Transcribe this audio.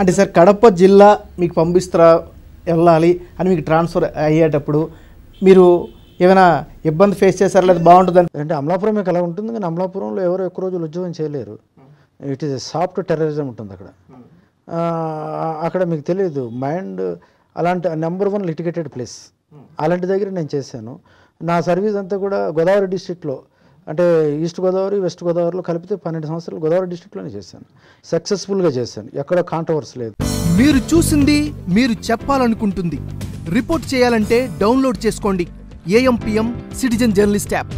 అంటే సార్ కడప జిల్లా మీకు పంపిస్తారా వెళ్ళాలి అని మీకు ట్రాన్స్ఫర్ అయ్యేటప్పుడు మీరు ఏమైనా ఇబ్బంది ఫేస్ చేశారా లేదా బాగుంటుందని? అంటే అమలాపురం మీకు ఎలా ఉంటుంది కానీ అమలాపురంలో ఎవరు ఎక్కువ రోజులు ఉద్యోగం చేయలేరు. ఇట్ ఈస్ సాఫ్ట్ టెర్రరిజం ఉంటుంది అక్కడ. అక్కడ మీకు తెలియదు. మైండ్ అలాంటి నెంబర్ వన్ లిటిగేటెడ్ ప్లేస్ అలాంటి దగ్గర నేను చేశాను. నా సర్వీస్ అంతా కూడా గోదావరి డిస్ట్రిక్ట్లో అంటే ఈస్ట్ గోదావరి వెస్ట్ గోదావరిలో కలిపితే పన్నెండు సంవత్సరాలు గోదావరి డిస్టిక్లోనే చేశాను. సక్సెస్ఫుల్గా చేశాను. ఎక్కడ కాంట్రవర్స్ లేదు. మీరు చూసింది మీరు చెప్పాలనుకుంటుంది. రిపోర్ట్ చేయాలంటే డౌన్లోడ్ చేసుకోండి. AMPM citizen journalist app.